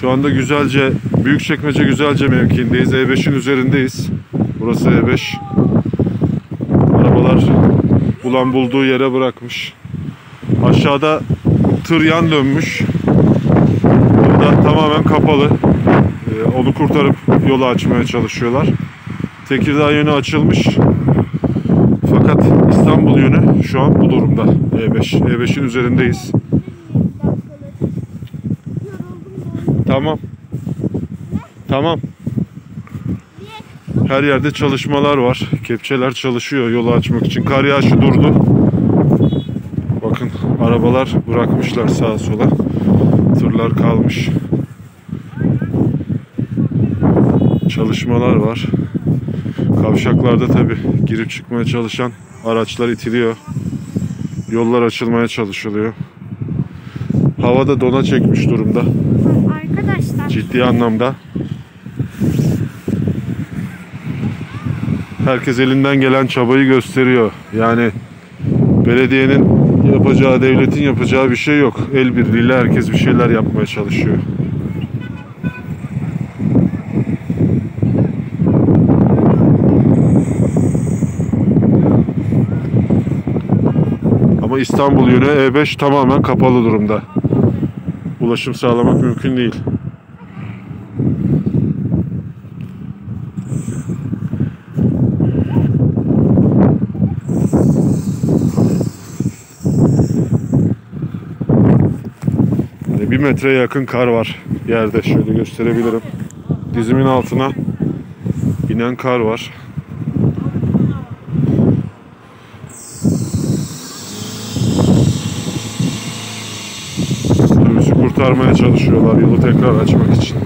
Şu anda Güzelce, Büyükçekmece Güzelce mevkiindeyiz. E5'in üzerindeyiz. Burası E5. Arabalar bulan bulduğu yere bırakmış. Aşağıda tır yan dönmüş. Burada tamamen kapalı. Ee, onu kurtarıp yolu açmaya çalışıyorlar. Tekirdağ yönü açılmış. Fakat İstanbul yönü şu an bu durumda. E5. E5'in üzerindeyiz. Tamam. Tamam. Her yerde çalışmalar var. Kepçeler çalışıyor yolu açmak için. Kar yağışı durdu. Bakın arabalar bırakmışlar sağa sola. Tırlar kalmış. Çalışmalar var. Kavşaklarda tabi girip çıkmaya çalışan araçlar itiliyor. Yollar açılmaya çalışılıyor. Havada dona çekmiş durumda. Arkadaşlar Ciddi anlamda. Herkes elinden gelen çabayı gösteriyor. Yani belediyenin yapacağı, devletin yapacağı bir şey yok. El birliğiyle herkes bir şeyler yapmaya çalışıyor. Ama İstanbul yönü E5 tamamen kapalı durumda. Ulaşım sağlamak mümkün değil. Yani bir metreye yakın kar var yerde şöyle gösterebilirim. Dizimin altına inen kar var. Kurtarmaya çalışıyorlar yolu tekrar açmak için.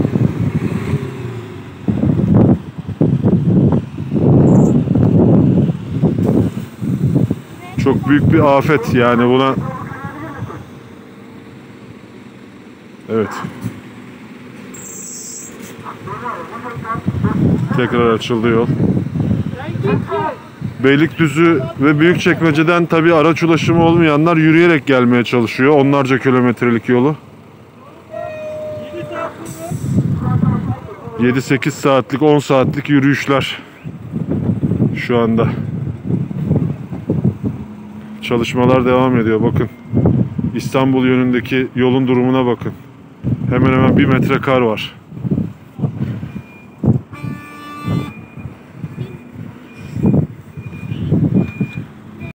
Çok büyük bir afet yani buna Evet. Tekrar açıldı yol. Beylikdüzü ve Büyükçekmece'den tabi araç ulaşımı olmayanlar yürüyerek gelmeye çalışıyor. Onlarca kilometrelik yolu. 7-8 saatlik, 10 saatlik yürüyüşler şu anda. Çalışmalar devam ediyor. Bakın İstanbul yönündeki yolun durumuna bakın. Hemen hemen bir metre kar var.